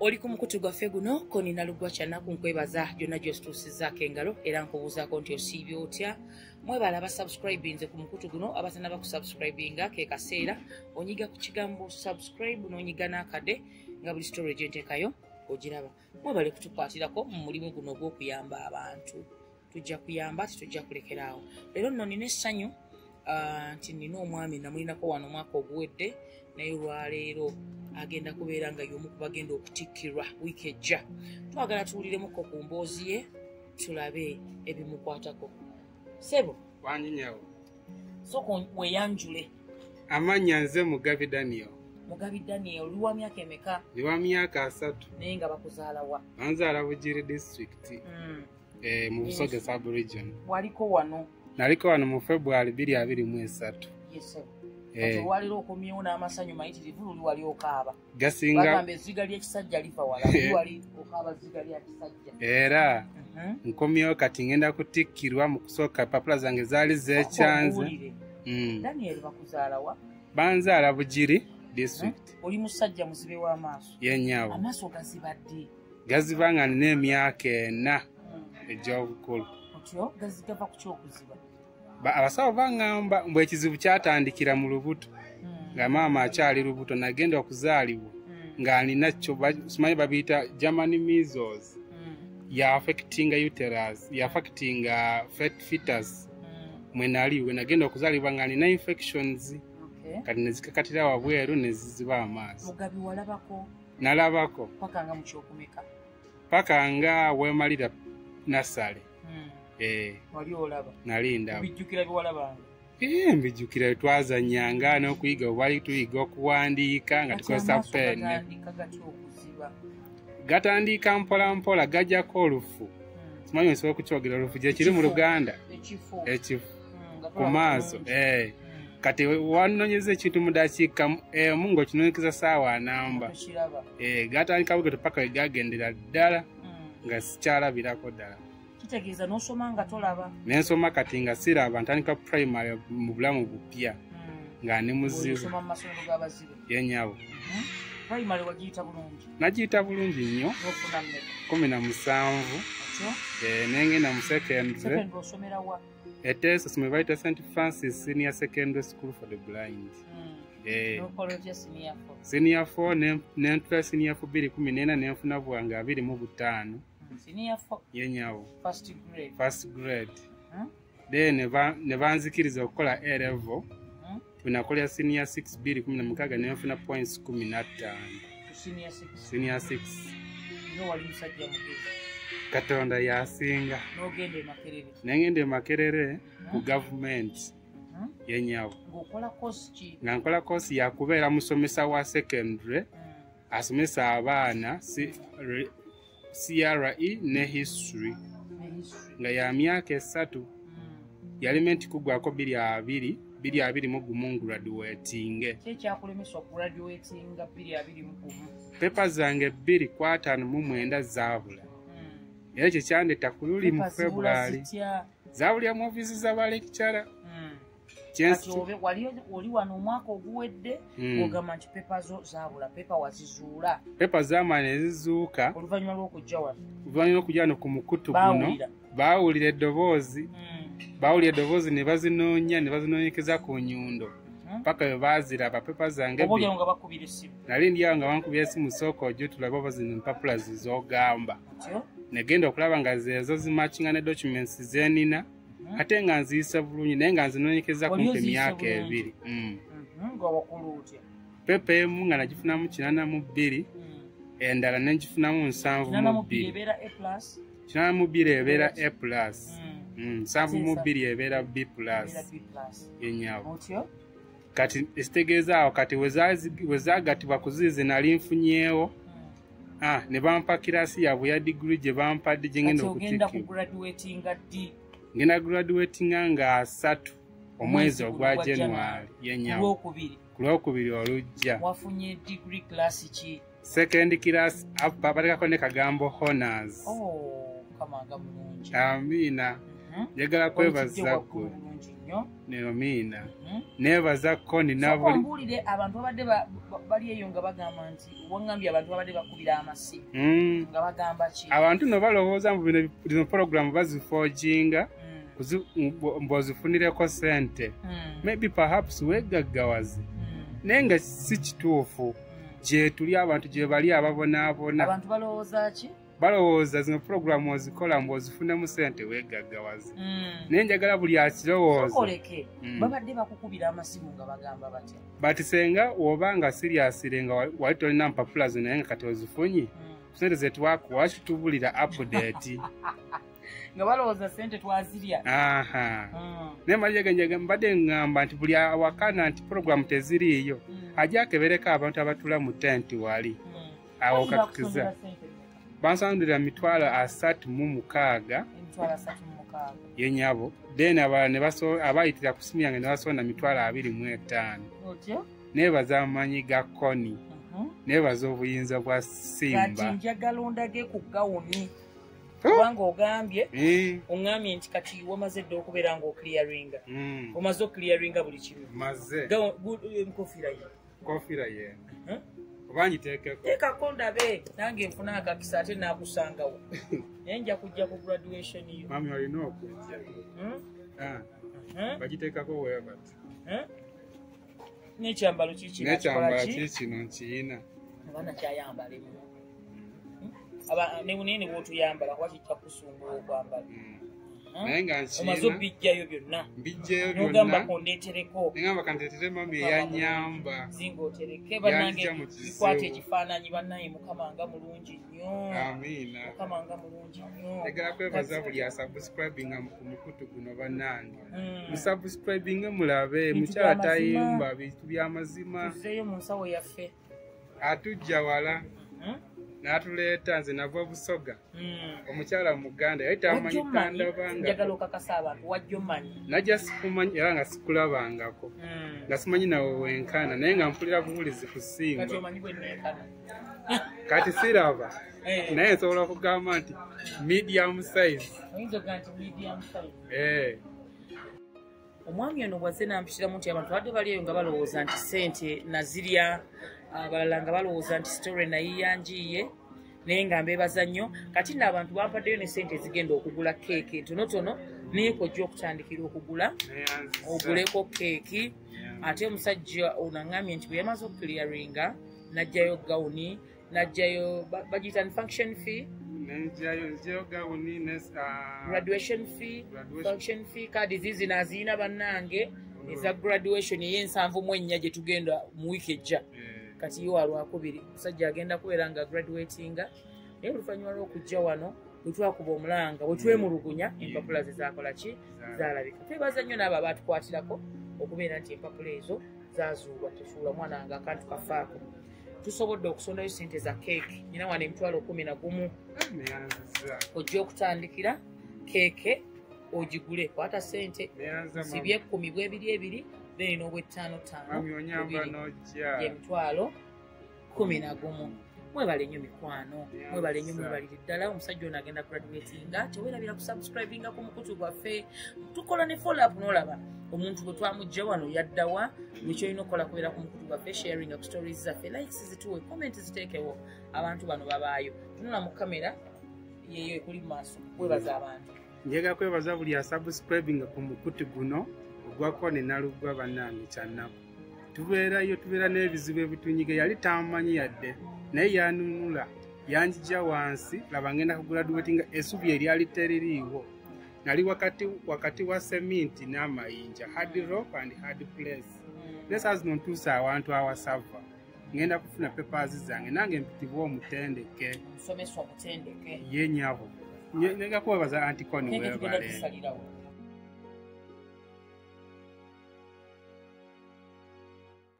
oli ku mukutu gwaffe guno konina lugwa kyanaku nkwebaza gyonna gyosituusizaako engalo era nkubuuzaako nti osiibye otya? Mwebala abasubscribinze ku mukutu guno abatana bakusubscribinga ke kaseera onyiga ku kigambo subscribe n'onyiga n'akade nga buli story gyenteekayo ogiraba. Mwebale kutukwatirako mu mulimu guno ogw'okuyamba abantu. Tujja kuyamba titujja kulekeraawo leero nno nina essanyu nti nina omwami namulinako wano omwaka oguwedde naye olwaleero agenda kubeera nga y'omu ku bagenda okutikkirwa wiiki ejja. Twagala tuwuliremuko ku mboozi ye tulabe ebimukwatako. Sebo wanjinyawo sooka weeyanjule amannya nze mugabi daniel. Mugabi daniel oli wa myaka emeka? Ndi wa myaka asatu. Naye nga bakuzaalawa banzaala bugiri district Mm. eh, mu busoge sub region waliko wano? Naliko wano mu february biri abiri yesebo Eh. okomyewo n'amasanyu mayitirivu luli wali okaaba. Bagamba ezziga ly'ekisajja liva wala luli wali okaaba zziga lya kisajja. Era Mhm. nkomyewo kati ngenda kutikkirwa mu kusooka papula zange zaali zekyanze. Mm. daniel bakuzaalawa banzaala bugiri district. Oli musajja muzibe w'amaaso yenyawo. Amaaso gazibadde. Gaziba nga nina emyaka ena egy'obukulu. Otyo gazigava ku kyokuziba. Ba- abasawo baŋŋamba mbwe ekizibu kyatandikira mu lubuto Mm. nga maama akyali lubuto nagenda okuzaalibwa Mm. ng'alina kyo ba- simanyi babiyita germany measles. Mm. yaffectinga uterus yaffectinga fet- fetus. Mwe nali we nagenda okuzaalibwa nga nina infections. Kati nezikakatira wabweru neziziba amaaso. Nalabako. Paka nga nga wemalira nasale wali olaba. Nali ndaba. Bijjukira biwalabanga Eh, mbijjukira bwe twazanyanga n'okuyiga wali tuyiga okuwandiika nga tukozesa okuziba? Gatandika mpola mpola gajjako olufu. Mm. simanyi osobola okukyogera olufu gye kiri mu luganda? Ekifu Mm, nga ku maaso eh. Mm. kati wanonyeza ekintu mu dakiika mu- emu ng'okinonyekeza saawa anamba Eh, gatandika bugeto paka we gagendera ddala nga sikyalabirako ddala kitegeeza n'osoma nga tolaba. Nensoma kati nga siraba ntandika primary mu bulamu bupya Mm. nga ndi muzibu. Osoma mu masomero g'abazibe yenyawo primary wagiyita bulungi. Nagiyita bulungi nnyo. Kumi na musanvu. Eh, nengenda mu secondary eteso somwe bayita st francis senior secondary school for the blind. Mm. eh, senior four. Senior 4 nentula senior 4 biri kumi nena nenfuna bwange abiri mu butaano. Senior yenyawo first grade. First grade. Mhm. then ne ba- ne banzikiriza okukola a level. Mhm. bwenakolera senior 6 biri kumi na mukaaga nenfuna points kumi na ttaano ku senior six. Senior 6 nga wali musajja mugezi katonda yasinga. N'ogenda e makerere. Nengenda emakerere ku gavumenti Mhm. yenyawo nga nkola koosi yakubeera musomesa wa secondary asomesa abaana CRE ne history. Nga ya myaka esatu Mm. yalimenti kugwako biri abiri biri abiri mu gumu gumu? Pepa zange bbiri ku ataano mu mwenda zaabula. Mm. era ekyo kyandeta ku luli mu zitya? Zaabulira mu ofiisi z'abalekcara Mm. Oli wano omwaka oguwedde Mm. ogamba nti pepa zo zaabula pepa wazizuula. Pepa z'amaani ezizuuka. Oluvannyuma lw'okujja wano. Oluvannyuma okujja wano ku mukutu guno baawulira. baawulira eddoboozi. Mm. baawulira eddoboozi ne bazinoonya ne bazinoonyekeza ku nyundo. Mhm. paka bwe baaziraba pepa zange nali ndyawo nga bankubya esimu sooka ojjo tulabe oba zino empapula zizogamba negenda okulaba nga zeezo zimakinga ne documents zenina. Ate nga nziyisa bulungi naye nga nzinoonyekeza kumpi emyaka ebiri. Mm. Mhm, pepa emu nga nagifunamu kinana mu bbiri Mm. endala negifunamu nsanvu mu bbiri bbiri. ebeera a plus? Kinana mu bbiri ebeera a plus. Mm. Nsanvu mu bbiri ebeera b plus. Yenyawo kati ekitegeeza awo kati we zazi- we zagatibwa ku ziizi nali nfunyeewo. Ah, ne bampa kirasi yabwe ya diguri gye bampadde gye ngenda kati ngenda graduatinga nga asatu omwezi ogwa gwa january. Yenyawo ku lwokubiri olujja. Wafunye degree class ki? Second class batekako ne kagambo honors. Oh amiina Mhm. njagala kwebaza nnyo. Neomiina neebaza koni ombuulire abantu babadde ba- ba- bali eyo nga bagamba nti waŋŋambye abantu babadde bakubira amasi. Mm. nga bagamba ki? Abantu no balowooza mbu bino zino porogulamu bazifojinga Mbw'ozifunireko sente. Mm, maybe perhaps weegaggawaze mm, naye nga si kituufu. Mm. gye tuli abantu gye bali ababonaabona. Balowooza zino porogulamu ozikola mbu ozifunemu sente weegaggawaze naye njagala buli akirowooza babadde bakukubira amasimu nga bagamba batya? Bati senga woba nga siriasire nga wa- wali tolina mpapula zo naye nga kati ozifunye. Sente zetwakuwa kitubulira update nga balowooza sente twazirya. Aha. Mm, naye majegenjege mbadde ŋŋamba nti buli awakana nti porogulamu teziriiyo mm, ajja akebereko abantu abatula mu tenti wali. Mm. awo mmeka? bansandulira mitwalo asatu mu mukaaga. Yenyabo then abayitira ku simu yange ne basonda mitwalo abiri mu etaano. Neebaza amanyi ga koni. Mhm. neebaza obuyinza bwa simba. Njagala ondage ku gawuni! Kubanga ogambye oŋŋambye nti kati wamaze dde okubeera ngaokiliyaringa mm, omaze okiliyaringa buli kimu. Gu- enkofiira ye. Kofira yena Eh? oba ngiteekeko? Teekako ndabe nange nfuna akakisa ate naakusangawo. Naye nja kujja ku graduation yo. Mami olina okujja Hmm? Ah, Hmm? bagiteekako weebati Hmm? n'ekyambalo kiki n'ekyambala ki? kino? Nkiyina. Abaana kyayambalemu nemunene bwotuyambala kuba kijja kusumbula okwambala. Mm. Hmm? naye nga nkiyina obijjayo byonna. Mbijjeyo nogamba byonna. kondeetereko negamba kanteetere mami eyanyamba zinga otereke bannange Yanzija mu kizibu. bikwata ekifaananyi bannaye mukama nga mulungi nnyo. Amiina. Mukama nga mulungi nnyo. Njagala kwebaza buli asubscribinga ku mukutu guno bannange. Mm. musubscribinge mulabe mukyala tayimba bintu by'amazima tuzeeyo mu nsawo yaffe. Atujja wala. Hmm? N'atuleeta nze nava busoga. Mm. omukyala muganda yali tamanyi wajja omanyi tandabanga. njagala okakasa abantu wajja omanyi najja sikumanyi era nga sikulabangako. Mm. nga simanyi nawe wenkana naye nga mpulira buwulizi ku kati siraba. Eh. naye nsobola okugamba nti medium size. Eh, omwami ono bwazze nampitiramu nti abantu badde bali eyo nga balowooza nti sente nazirya abalala nga balowooza nti sitore nayiyanjiye naye nga mbeebaza nnyo. Kati nno abantu bampaddeyo ne sente ezigenda okugula keeki. Entonotono naye kojja okutandikira okugula oguleko keeki. Ate omusajja ono aŋŋambye nti bwe yamaze okukiliyaringa n'ajjayo gawuni n'ajjayo ba- bagiyita ni function fee. Ah, graduation fee function fee kaadi ziizino aziyina bannange. Eza graduation ey'ensanvu mu ennya gye tugenda mu wiiki ejja kati yo walwakubiri omusajja agenda kubeera nga graduatinga naye oluvannyuma lw'okujja wano bwe twakuba omulanga bwe twemulugunya empapula ze zakola ki? Zaalabika. Twebaza nnyo n'abo abaatukwatirako okubeera nti empapula ezo zaazuulwa tefuula mwana wange akantu kafaako. Tusobodde okusondayo sente za keeki. Nyina wano emitwalo kumi na gumu. Neyanziza ojja okutandikira keeke ogigule. Kwata sente sibye ekkumi bwebiri ebiri then n'obwettaano ttaano mami onyamba bubiri nojja. yemitwalo kumi na gumu. Mwebale nnyo mikwano mwebale nnyo mwebalire ddala. Omusajja ono agenda graduatinga teweerabira kusubscribinga ku mukutu gwaffe. Tukola ne follow up n'olaba. Omuntu bwe twamugja wano yaddawa bwe kyolina okukola kubeera ku mukutu gwaffe sharinga ku stories zaffe likes zituwe comment ziteekewo abantu bano babaayo. Tunula mu kamera yeyo ekuli mu maaso webaza abantu. Njagala kwebaza buli asubscribinga ku mukutu guno ogwako nenalugwa bannange kyanaku tubeerayo tubeera n'ebizibu ebitunyiga yali tamanyi yadde naye yanunula yanjija wansi. Laba ngenda kuguladuwetinga essubi eryali teririiwo. Nali wakati wakati wa seminti n'amayinja hard rock and hard place. Nesaa zino ntuusa awantu awasava. Ngenda kufuna pepazi zange nange mpitibwa omutendeke. Yenyabo nega kubabaza antikoni nenge tugenda webale tusalirawo